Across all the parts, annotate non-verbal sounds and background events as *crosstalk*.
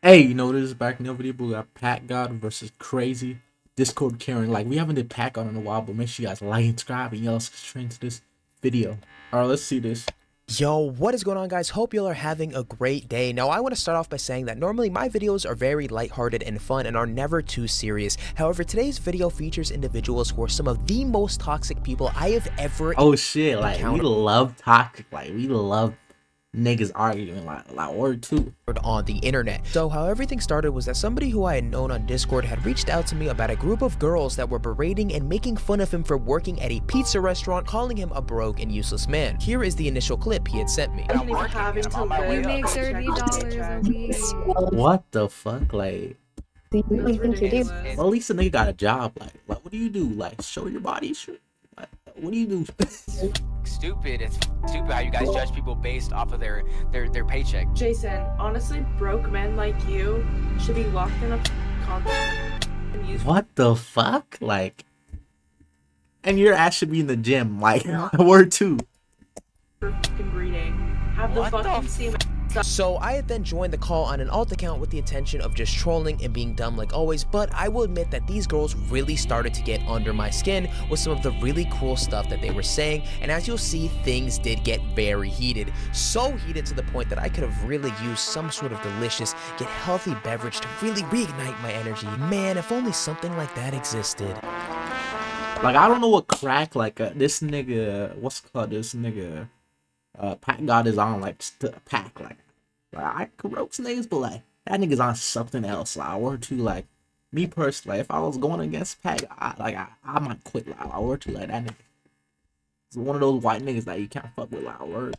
Hey, you know this is back in the video, we got PackGod versus Crazy Discord Karen. Like we haven't did PackGod in a while, but make sure you guys like and subscribe and y'all straight into this video. All right, let's see this. Yo, what is going on guys? Hope y'all are having a great day. Now, I want to start off by saying that normally my videos are very lighthearted and fun and are never too serious. However, today's video features individuals who are some of the most toxic people I have ever Oh shit, like we love toxic, like we love niggas arguing like like word too. on the internet. So how everything started was that somebody who I had known on Discord had reached out to me about a group of girls that were berating and making fun of him for working at a pizza restaurant, calling him a broke and useless man. Here is the initial clip he had sent me. I'm having to live. You make thirty dollars a week. What the fuck, like? What do you think you do? Well, at least a nigga got a job. Like, like what do you do? Like, show your body, shit. Like, what do you do? stupid. It's stupid how you guys judge people based off of their their their paycheck. Jason, honestly, broke men like you should be locked in a convent and used what the fuck? Like, and your ass should be in the gym. Like, *laughs* word two. for fucking breeding. Have the What fucking f- semen. So I had then joined the call on an alt account with the intention of just trolling and being dumb like always, but I will admit that these girls really started to get under my skin with some of the really cool stuff that they were saying, and as you'll see, things did get very heated. So heated to the point that I could have really used some sort of delicious, yet healthy beverage to really reignite my energy. Man, if only something like that existed. Like, I don't know what crack. Like, uh, this nigga, what's called? This nigga, uh, PackGod is on like st- pack. Like, like I could roast niggas, but like that nigga's on something else. Like, word to Like, me personally, if I was going against Pack, I, like I, I might quit. Like, word to Like that nigga. It's one of those white niggas that you can't fuck with. Like, word.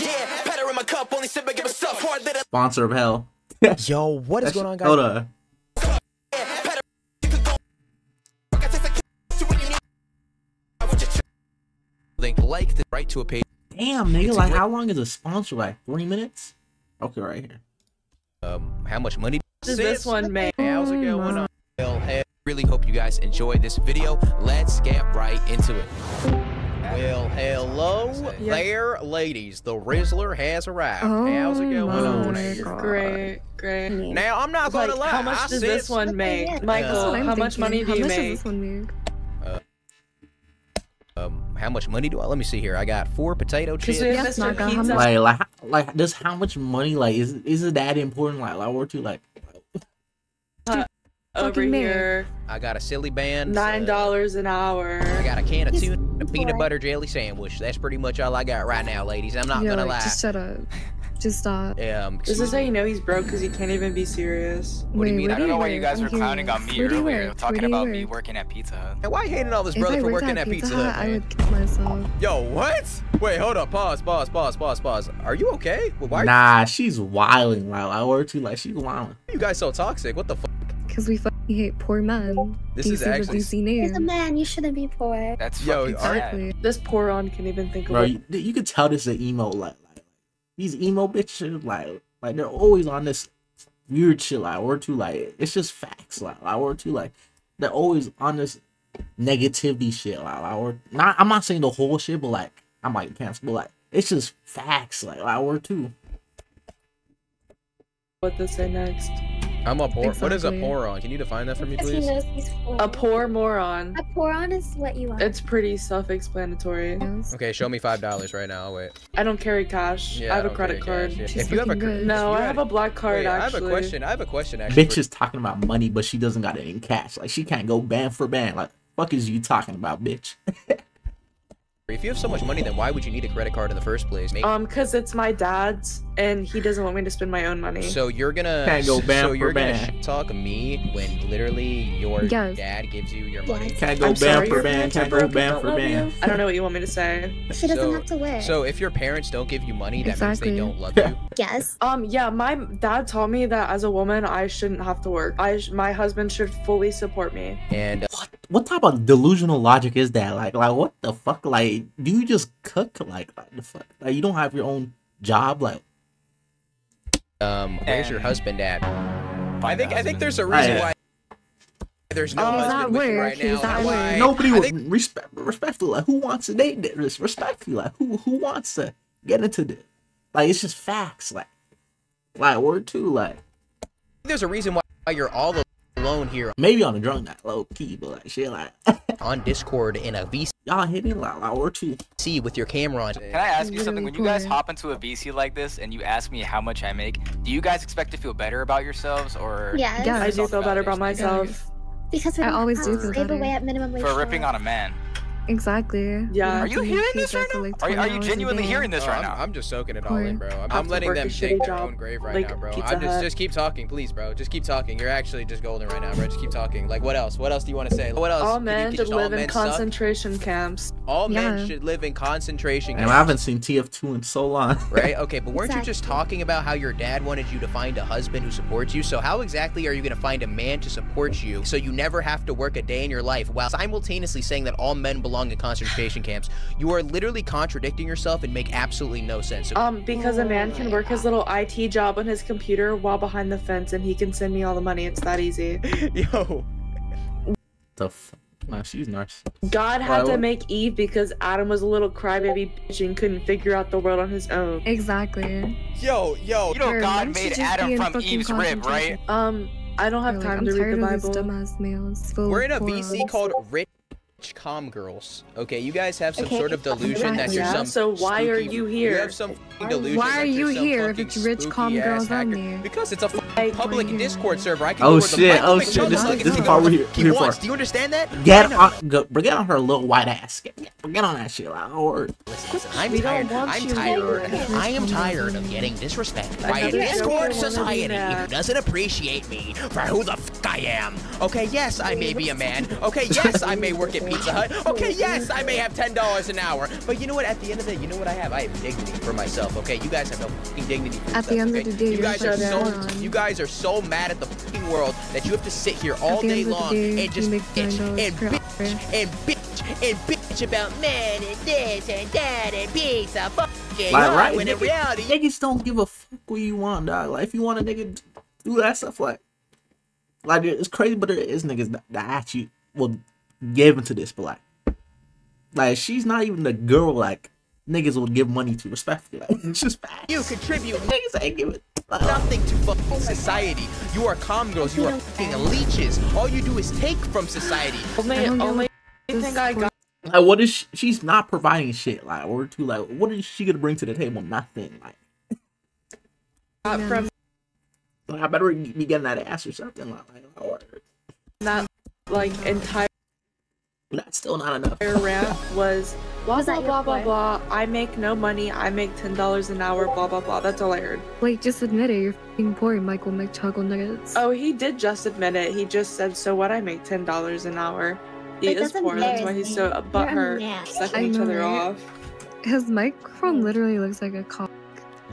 Yeah, better in my cup, only sip and give myself hard that Sponsor of hell. Yo, what is going on, guys? Hold on. Right to a page. Damn, nigga. It's Like, how long is a sponsor? Like, three minutes? Okay, right here. Um, how much money Does this one make? Hey, how's it going on? Well, hey, really hope you guys enjoy this video. Let's get right into it. Well, hello Yeah. there, ladies. The Rizzler has arrived. Oh how's it going on? God. Great, great. Now, I'm not Like, gonna lie. how much I does this one make? Michael, how much thinking. money do how you much make? How much money do I? Let me see here. I got four potato Because chips. we have Yes, Mr. Naga, how Like, like, how- like, just how much money? Like, is is it that important? Like, like, word two. Like, uh, over Fucking here. I got a silly band. Uh, Nine dollars an hour. I got a can of tuna and a peanut butter jelly sandwich. That's pretty much all I got right now, ladies. I'm not Yo, gonna lie. Just shut up. *laughs* Just stop. Um, This is how you know he's broke because he can't even be serious. What do you mean? where I I don't know why you guys I'm were clowning on me Where earlier, work? talking Where do you about me working at Pizza Hut. Hey, why you hating all this brother I for working at at Pizza, Pizza Hut, I would kill myself. Yo, what? Wait, hold up. Pause, pause, pause, pause, pause, pause. Are you okay? Well, why nah, she's wilding. Like, I word too, Like, she's wilding. you guys so toxic? What the fuck? Because we fucking hate poor men. This Do you is see the actually- DC He's a man, you shouldn't be poor. That's Yo, fucking are- Exactly. This poron can even think of Bro, you, you could tell this is an emo. Like, like, these emo bitches, like, like they're always on this weird shit. Like, word two. Like, it's just facts. Like, like word two. Like, they're always on this negativity shit. Like, like word, not. I'm not saying the whole shit, but like, I might cancel. But like, it's just facts. Like, like word two. what to say next. I'm a por- What is a Exactly. poron? Can you define that for me, Because he please? knows he's. A poor moron. A poron is what you are. It's pretty self-explanatory. Okay, show me five dollars right now. I'll wait. I don't carry cash. Yeah, I have a credit card. cash, yeah. If you have a looking cr- good. No, you I have a black card Wait, I have a question. I have a question actually. Bitch is talking about money, but she doesn't got it in cash. Like, she can't go band for band. Like, fuck is you talking about, bitch? *laughs* If you have so much money, then why would you need a credit card in the first place? Make- Um, cause it's my dad's, and he doesn't want me to spend my own money. So you're gonna Can't go band so you're gonna band. talk me when literally your Yes. dad gives you your money. Yes. Can't go I'm band for your band. parents are Can't go broke and band for love band. you. I don't know what you want me to say. she doesn't So- have to wear. So if your parents don't give you money, that Exactly. means they don't love you. *laughs* yes. Um, yeah, my dad taught me that as a woman, I shouldn't have to work. I, sh- my husband should fully support me. And uh, What what type of delusional logic is that? Like like what the fuck? Like do you just cook? Like, like the fuck? Like you don't have your own job? Like um, where's your husband at? I think a I think there's a reason why there's no Oh, husband with you right now. he's at Am Nobody I would think respect respectfully. Like, who wants to date this? Respectfully, like who who wants to get into this? Like it's just facts. Like like word two. Like there's a reason why you're all alone here maybe on a drunk night, low key, but like shit, like *laughs* on Discord in a VC y'all hitting like like word two. with your camera on. Can I ask you something? When you guys hop into a VC like this and you ask me how much I make, do you guys expect to feel better about yourselves or Yes. Yeah. I do feel better about myself. Because I always do not feel better. away at minimum wage. for ripping on a man? Exactly. Yeah. Are you hearing this right now? Are, are you genuinely hearing this Oh, right I'm, now? I'm just soaking it all in, bro. I'm, I'm letting them a dig their own grave right like now, bro. I'm just Hut. just keep talking, please, bro. Just keep talking. You're actually just golden right now, bro. Just keep talking. Like what else? What else do you want to say? What else? All Can you- men should just all live in men suck? concentration camps. All men should live in concentration camps. And I haven't seen TF2 in so long. *laughs* Right? Okay, but weren't you just talking about how your dad wanted you to find a husband who supports you? So how exactly are you going to find a man to support you so you never have to work a day in your life while simultaneously saying that all men belong in concentration camps? You are literally contradicting yourself and make absolutely no sense. Um, because a man can work his little IT job on his computer while behind the fence, and he can send me all the money. It's that easy. *laughs* Yo, the f- nah, she's nice. God had Why to would- make Eve because Adam was a little crybaby bitch and couldn't figure out the world on his own. Exactly. yo, yo. You know Or God made Adam from Eve's rib, right? Um, I don't have You're like, time I'm to read tired the of these Bible. dumbass males. We're in a VC called Rich Com Girls. Okay, you guys have some Okay, sort of delusion that you're Yeah, some. so why are you here? You have some fucking delusion. Why are you're you some here if it's rich spooky com girls hacker. only? Because it's a fucking Like, public why you- Discord server. I can Oh, go the shit, oh, shit, this- fucking this is take what we're he here for. Do you understand that? Get No, no, on, go, get on her little white ass. Get, get on that shit. Like, oh, or Listen, listen, I'm tired. I'm tired. I am tired of getting disrespected by a Discord joker wanna be society who doesn't appreciate me for who the fuck I am. Okay, yes, I may be a man. Okay, yes, I may work at Pizza Hut. Okay, yes, I may have ten dollars an hour. But you know what? At the end of the day, you know what I have? I have dignity for myself. Okay, you guys have no fucking dignity for At the yourself, end of the day, you guys are so moron. you guys are so mad at the fucking world that you have to sit here all day end of the long day, and just you make bitch and bitch and bitch and bitch about men and this and that and pizza fucking Like, hard right, when in reality niggas don't give a fuck what you want, dog. Like if you want a nigga do that stuff, like, like it's crazy, but there is niggas that, that actually will give into this, but like, like she's not even the girl like niggas would give money to respectfully. Like, it's just fact. you contribute niggas ain't giving. Like, nothing to fucking society. You are com girls. You are fucking leeches. All you do is take from society. Only, I only thing I got like, what is she, she's not providing shit? Like, or two, like, what is she gonna bring to the table? Nothing. Like, Yeah. from like I better be getting that ass or something. Like, like or, that like entire that's still not enough. Her rant was blah Was blah that blah blah blah. I make no money. I make ten dollars an hour. Blah blah blah. That's all I heard. Wait, just admit it. You're fucking poor, Michael McChuckle Nuggets. Oh, he did just admit it. He just said, "So what? I make ten dollars an hour." He It is poor. That's why he's so embarrass me. butt You're a hurt, man. sucking I each know, other right? off. His microphone literally looks like a cock.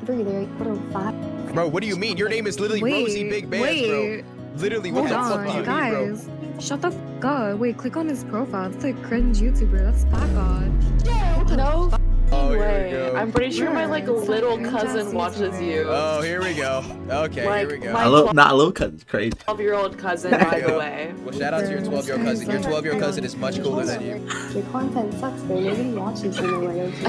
Breather, little fat. Bro, what do you mean? Your name is literally Wait, Rosie Big Bands, wait. bro. Literally, what Hold the fuck do on, you mean, bro? Guys. Shut the f up. Wait, click on his profile. It's a cringe YouTuber. That's Fat God. No Oh, here we way. go. I'm pretty sure my like little cringe cousin watches you. Oh, here we go. Okay, Like, here we go. my- A little, not a little cousin, crazy. Twelve year old cousin, by the way. Well, shout out to your 12 year old cousin. Your 12 year old cousin is much cooler than you. Your content sucks, bro. Nobody watches you *laughs*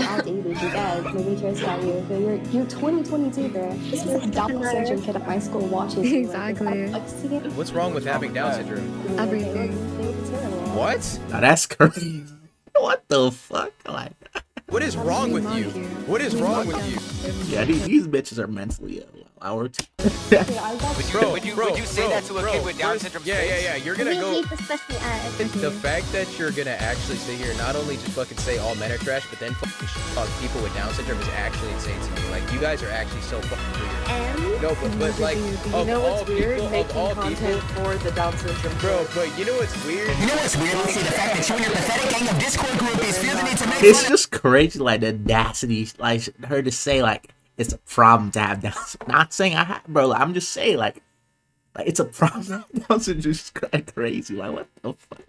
no more. You're you're outdated. You're. Nobody cares about you. But you're you're 2022, bro. This is a Down syndrome kid at my school watches you. Exactly. Like, I've seen it. What's wrong with having Down syndrome? Everything. They look terrible. What? Now that's crazy. what the fuck? Like, *laughs* What is wrong with you? What is wrong with you? yeah, these, these bitches are mentally ill. Our t- I got Would you, Bro, would you, bro, would you say bro, that to a bro, kid with Down syndrome? Yeah, yeah, yeah. You're gonna go. the special ed. The fact that you're gonna actually sit here, not only just fucking say all men are trash, but then fucking talk people with Down syndrome is actually insane to me. Like, you guys are actually so fucking weird. And No, but, but like, You of know all what's weird? people, of Making all content people, for the Down syndrome. bro, but you know what's weird? You know what's weird? See the fact that you and your pathetic gang of Discord groupies feel the need to make it's just crazy, like the audacity, like her to say like it's a problem to have. Not saying I have, bro. Like, I'm just saying like, like it's a problem. to Down syndrome just cra- crazy. Like what the fuck?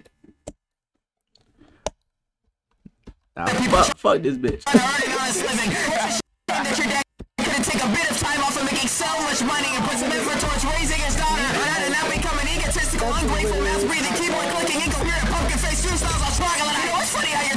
Nah, fuck, fuck this bitch. ungrateful, mouth-breathing keyboard We're clicking incoherent pumpkin face freestyles on sparkling. I know it's funny how you're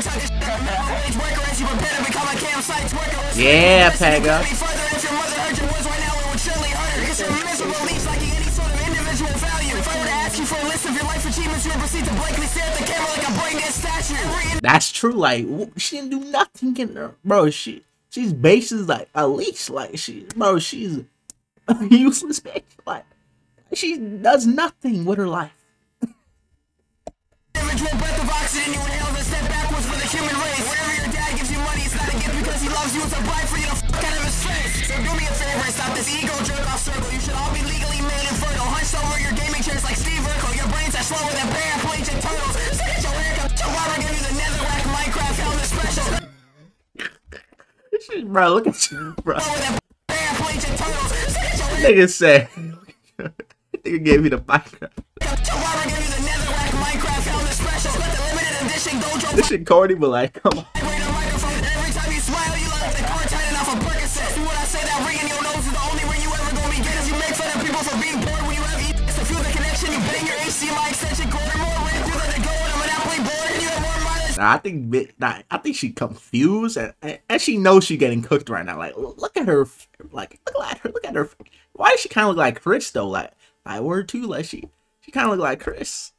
Yeah, Pega. couldn't be further. If your mother heard your words right now, it would surely hurt her. Cause you're miserable, least lacking any sort of individual value. If I were to ask you for a list of your life achievements, you would proceed to blankly stare at the camera like a brain dead statue. Every That's true. Like she didn't do nothing in her, bro. She she's bases like at least like she, bro. She's a *laughs* useless bitch. Like she does nothing with her life. It's not a gift because he loves you. It's a bribe for you to fuck out of his face. So do me a favor and stop this ego jerk off circle. You should all be legally made and fertile. Hunched over your gaming chairs like Steve Urkel. Your brains are slower than paraplegic turtles. Stick at your haircut. Your barber gave you the netherrack Minecraft helmet special. Bro, look at you, bro. Slower than paraplegic turtles. Stick at your haircut. Nigga said, *laughs* nigga gave me the background. Your barber gave you the netherrack Minecraft helmet special. Let the limited edition Gojo This shit corny, but like, come on. I think bi- I think she confused and, and and she knows she getting cooked right now. Like, look at her, like look at her, look at her. Why does she kind of look like Chris though? Like, I word too, like she she kind of look like Chris.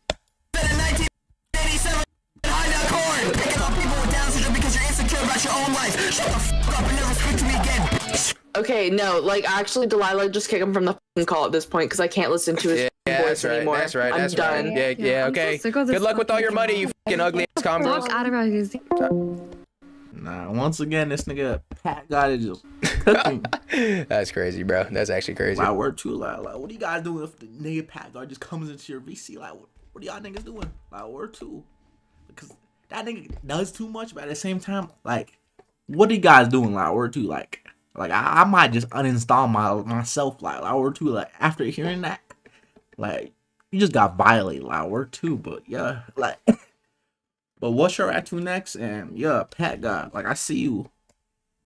Than in 1987 Honda Accord. Picking up people with Down syndrome because you're insecure about your own life. Shut the fuck up and never speak to me again. Okay, no, like actually, Delilah, just kick him from the f***ing call at this point because I can't listen to his Yeah, f***ing that's right. anymore. That's right. I'm That's done. right. Yeah, Yeah, yeah, I'm so okay. sick of this Good luck with all your money, you fucking ugly ass com girls. Out of our Nah, once again, this nigga Pat got it just cooking. *laughs* That's crazy, bro. That's actually crazy. like, word too, like, like, what are you guys doing if the nigga PackGod just comes into your VC? Like, what, what are y'all niggas doing? Like, word too, because that nigga does too much, but at the same time, like, what are you guys doing? Like, word too, like, like I, I might just uninstall my myself. Like, like word too, like after hearing that, like, you just got violated. Like, word too, but yeah, like. *laughs* But what's your at to next? And yeah, PackGod, like I see you.